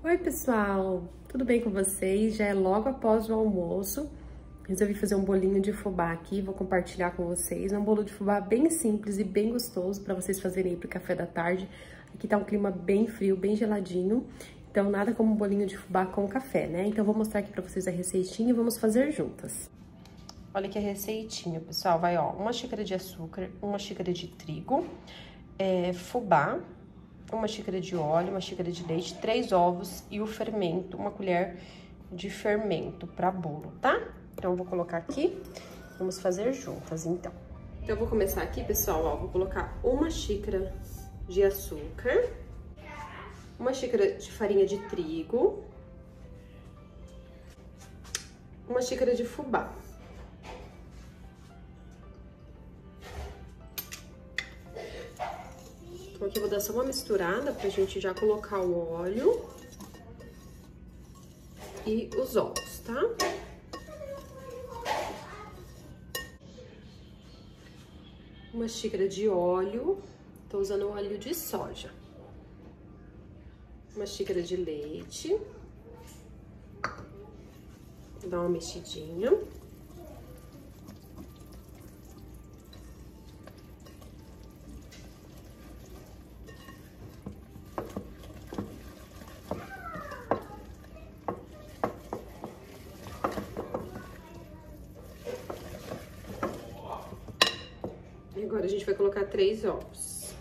Oi pessoal, tudo bem com vocês? Já é logo após o almoço. Resolvi fazer um bolinho de fubá aqui, vou compartilhar com vocês. É um bolo de fubá bem simples e bem gostoso para vocês fazerem aí pro café da tarde. Aqui tá um clima bem frio, bem geladinho. Então nada como um bolinho de fubá com café, né? Então vou mostrar aqui para vocês a receitinha e vamos fazer juntas. Olha aqui a receitinha, pessoal. Vai, ó, uma xícara de açúcar, uma xícara de trigo, é, fubá, uma xícara de óleo, uma xícara de leite, três ovos e o fermento, uma colher de fermento para bolo, tá? Então, vou colocar aqui, vamos fazer juntas, então. Então, eu vou começar aqui, pessoal, ó, vou colocar uma xícara de açúcar, uma xícara de farinha de trigo, uma xícara de fubá. Eu vou dar só uma misturada pra gente já colocar o óleo e os ovos, tá? Uma xícara de óleo, tô usando óleo de soja. Uma xícara de leite. Dar uma mexidinha. Vai colocar três ovos.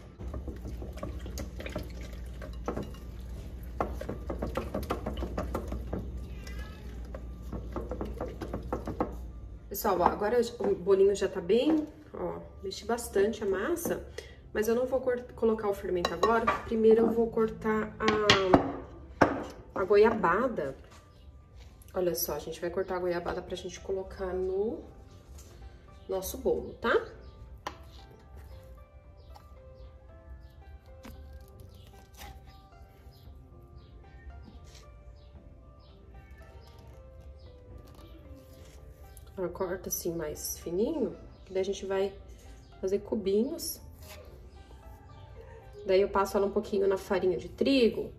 Pessoal, ó, agora o bolinho já tá bem, ó, mexi bastante a massa, mas eu não vou colocar o fermento agora, primeiro eu vou cortar a, a goiabada. Olha só, a gente vai cortar a goiabada pra gente colocar no nosso bolo, tá? Ela corta assim mais fininho, que daí a gente vai fazer cubinhos. Daí eu passo ela um pouquinho na farinha de trigo,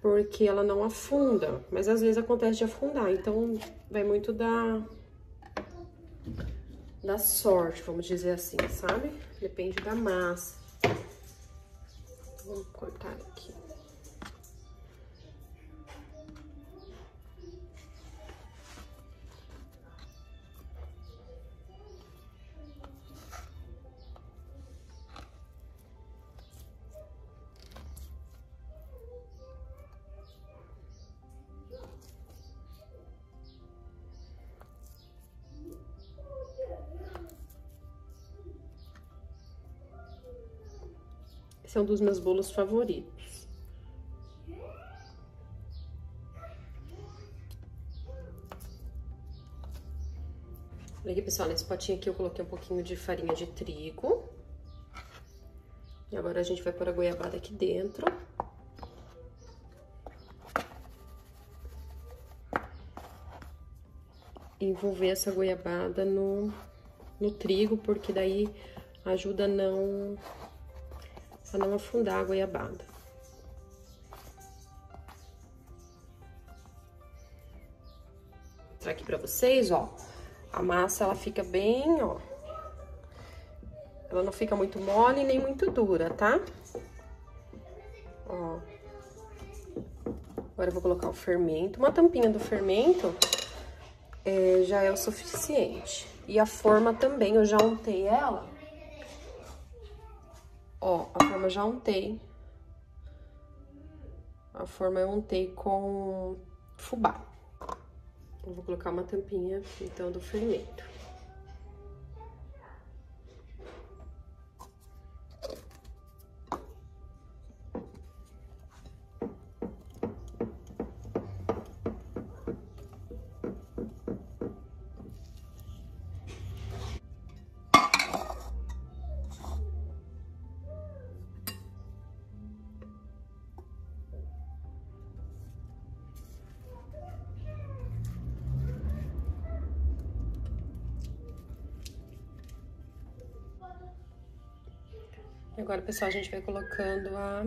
porque ela não afunda, mas às vezes acontece de afundar, então vai muito da, da sorte, vamos dizer assim, sabe? Depende da massa. Vamos cortar aqui. Esse é um dos meus bolos favoritos. Olha aqui, pessoal, nesse potinho aqui eu coloquei um pouquinho de farinha de trigo. E agora a gente vai pôr a goiabada aqui dentro. Envolver essa goiabada no, no trigo, porque daí ajuda a não para não afundar a goiabada. Vou aqui para vocês, ó. A massa, ela fica bem, ó. Ela não fica muito mole nem muito dura, tá? Ó. Agora eu vou colocar o fermento. Uma tampinha do fermento é, já é o suficiente. E a forma também, eu já untei ela Ó, a forma já untei. A forma eu untei com fubá. Eu vou colocar uma tampinha, então, do fermento. Agora, pessoal, a gente vai colocando a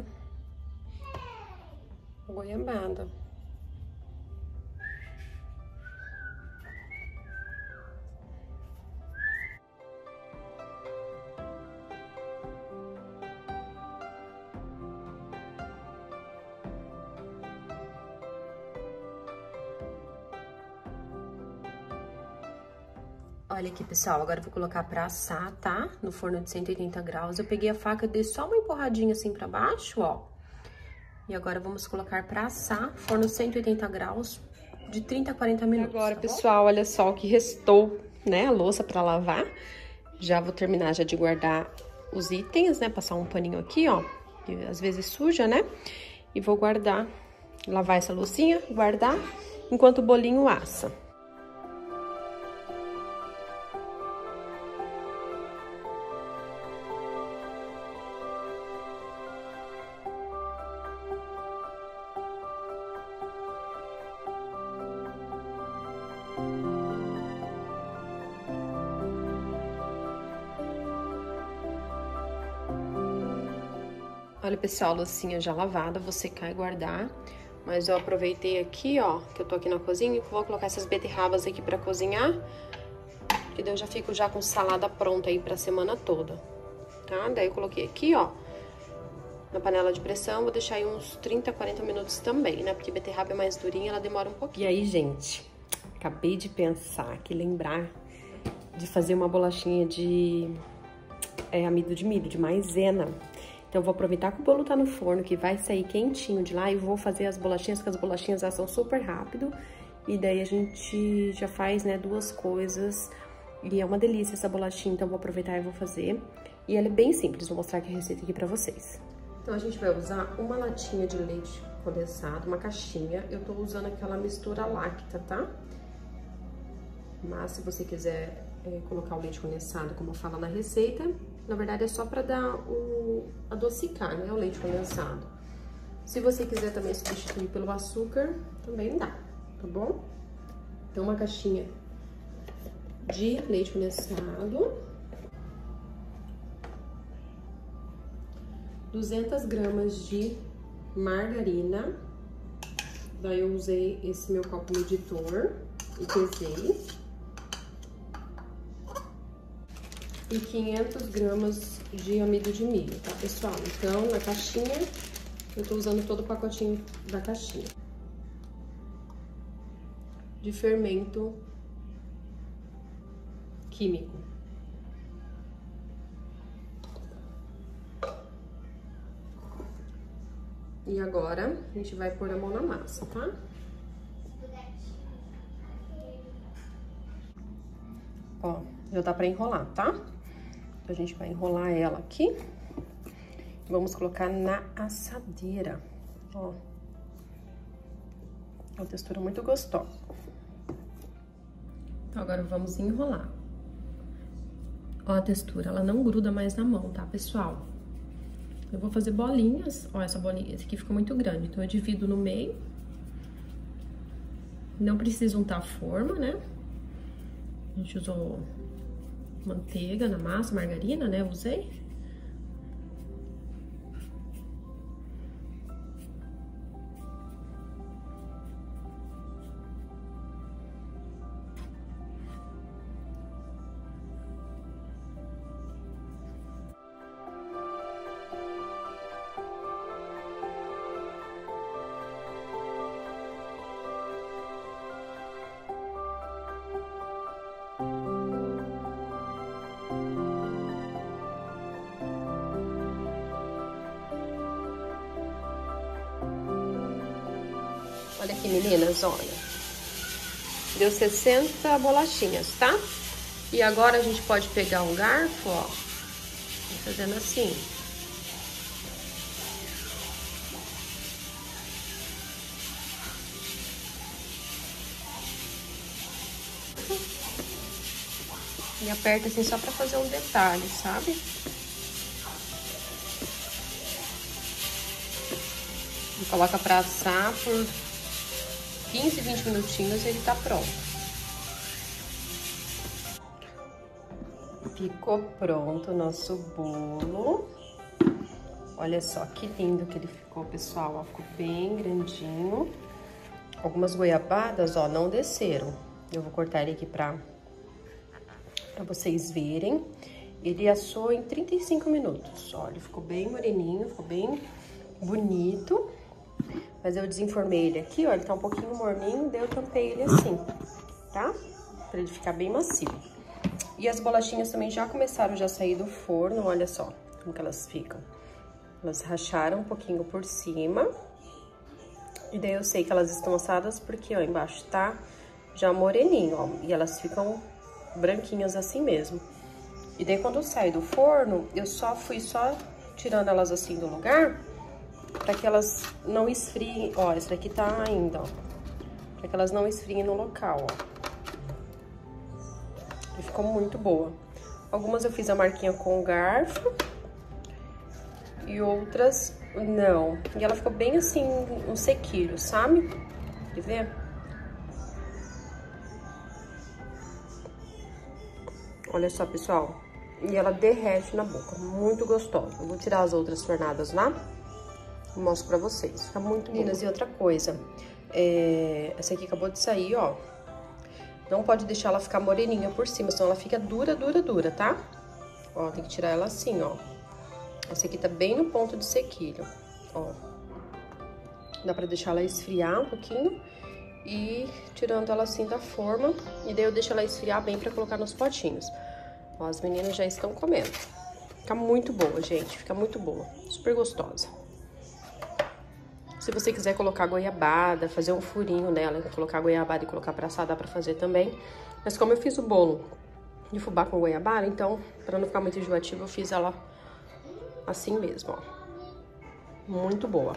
goiabada. Olha aqui, pessoal, agora eu vou colocar pra assar, tá? No forno de 180 graus. Eu peguei a faca, dei só uma empurradinha assim pra baixo, ó. E agora vamos colocar pra assar, forno 180 graus, de 30 a 40 minutos. E agora, tá pessoal, olha só o que restou, né? A louça pra lavar. Já vou terminar já de guardar os itens, né? Passar um paninho aqui, ó. Que às vezes suja, né? E vou guardar, lavar essa loucinha, guardar, enquanto o bolinho assa. Olha, pessoal, a loucinha já lavada, vou secar e guardar. Mas eu aproveitei aqui, ó, que eu tô aqui na cozinha, vou colocar essas beterrabas aqui pra cozinhar. E daí eu já fico já com salada pronta aí pra semana toda, tá? Daí eu coloquei aqui, ó, na panela de pressão, vou deixar aí uns 30, 40 minutos também, né? Porque beterraba é mais durinha, ela demora um pouquinho. E aí, gente, acabei de pensar que lembrar de fazer uma bolachinha de é, amido de milho, de maisena. Então, vou aproveitar que o bolo tá no forno, que vai sair quentinho de lá, e vou fazer as bolachinhas, que as bolachinhas assam super rápido. E daí a gente já faz, né, duas coisas. E é uma delícia essa bolachinha, então vou aproveitar e vou fazer. E ela é bem simples, vou mostrar aqui a receita aqui pra vocês. Então, a gente vai usar uma latinha de leite condensado, uma caixinha. Eu tô usando aquela mistura láctea, tá? Mas se você quiser é, colocar o leite condensado, como fala na receita, na verdade é só para dar o adocicar, né, o leite condensado. Se você quiser também substituir pelo açúcar, também dá, tá bom? Então, uma caixinha de leite condensado. 200 gramas de margarina. Daí eu usei esse meu copo meditor e pesei. E 500 gramas de amido de milho, tá, pessoal? Então, na caixinha, eu tô usando todo o pacotinho da caixinha. De fermento químico. E agora, a gente vai pôr a mão na massa, tá? Ó, já dá pra enrolar, tá? A gente vai enrolar ela aqui. Vamos colocar na assadeira, ó. É uma textura muito gostosa. Então, agora vamos enrolar. Ó a textura, ela não gruda mais na mão, tá, pessoal? Eu vou fazer bolinhas. Ó, essa bolinha, esse aqui ficou muito grande. Então, eu divido no meio. Não precisa untar a forma, né? A gente usou manteiga na massa, margarina, né? usei. Meninas, olha. Deu 60 bolachinhas, tá? E agora a gente pode pegar um garfo, ó. Fazendo assim. E aperta assim só pra fazer um detalhe, sabe? E coloca pra assar por 15, 20 minutinhos ele tá pronto. Ficou pronto o nosso bolo. Olha só que lindo que ele ficou, pessoal. Ó, ficou bem grandinho. Algumas goiabadas, ó, não desceram. Eu vou cortar ele aqui pra, pra vocês verem. Ele assou em 35 minutos. Ele ficou bem moreninho, ficou bem bonito. Mas eu desenformei ele aqui, ó, ele tá um pouquinho morninho, daí eu tampei ele assim, tá? Pra ele ficar bem macio. E as bolachinhas também já começaram já a sair do forno, olha só como que elas ficam. Elas racharam um pouquinho por cima. E daí eu sei que elas estão assadas porque, ó, embaixo tá já moreninho, ó. E elas ficam branquinhas assim mesmo. E daí quando sai do forno, eu só fui só tirando elas assim do lugar para que elas não esfriem. Ó, essa daqui tá ainda, ó. Pra que elas não esfriem no local, ó. E ficou muito boa. Algumas eu fiz a marquinha com garfo e outras não. E ela ficou bem assim, um sequilho, sabe? Quer ver? Olha só, pessoal. E ela derrete na boca, muito gostosa. Vou tirar as outras fornadas lá mostro pra vocês. Fica muito Meninas, e outra coisa. É... Essa aqui acabou de sair, ó. Não pode deixar ela ficar moreninha por cima, senão ela fica dura, dura, dura, tá? Ó, tem que tirar ela assim, ó. Essa aqui tá bem no ponto de sequilho, ó. Dá pra deixar ela esfriar um pouquinho e tirando ela assim da forma. E daí eu deixo ela esfriar bem pra colocar nos potinhos. Ó, as meninas já estão comendo. Fica muito boa, gente, fica muito boa. Super gostosa. Se você quiser colocar goiabada, fazer um furinho nela, colocar goiabada e colocar pra assar, dá pra fazer também. Mas como eu fiz o bolo de fubá com goiabada, então, pra não ficar muito enjoativo, eu fiz ela assim mesmo, ó. Muito boa.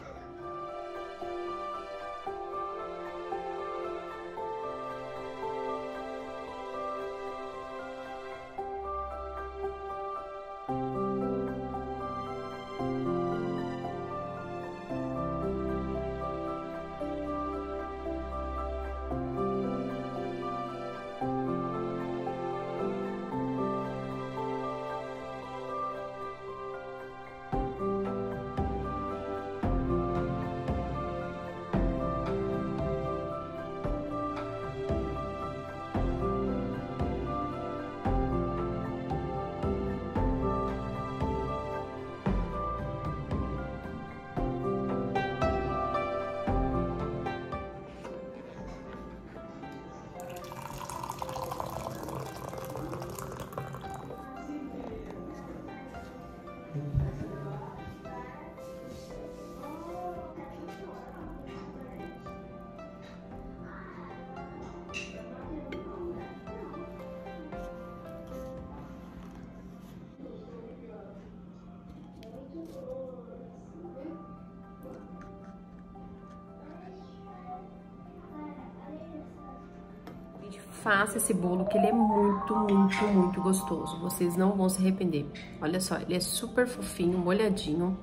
Faça esse bolo que ele é muito, muito, muito gostoso. Vocês não vão se arrepender. Olha só, ele é super fofinho, molhadinho,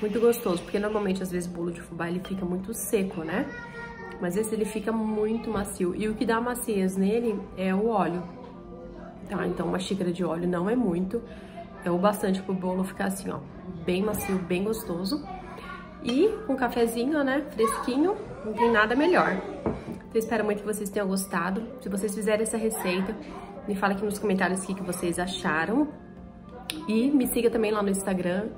muito gostoso. Porque normalmente, às vezes, bolo de fubá ele fica muito seco, né? Mas esse ele fica muito macio. E o que dá maciez nele é o óleo. Tá? Então, uma xícara de óleo não é muito. É o bastante pro bolo ficar assim, ó, bem macio, bem gostoso. E um cafezinho, né, fresquinho, não tem nada melhor. Espero muito que vocês tenham gostado. Se vocês fizerem essa receita, me fala aqui nos comentários o que vocês acharam. E me siga também lá no Instagram,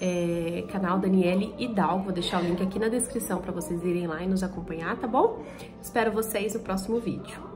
é, canal Daniele Hidalgo. Vou deixar o link aqui na descrição para vocês irem lá e nos acompanhar, tá bom? Espero vocês no próximo vídeo.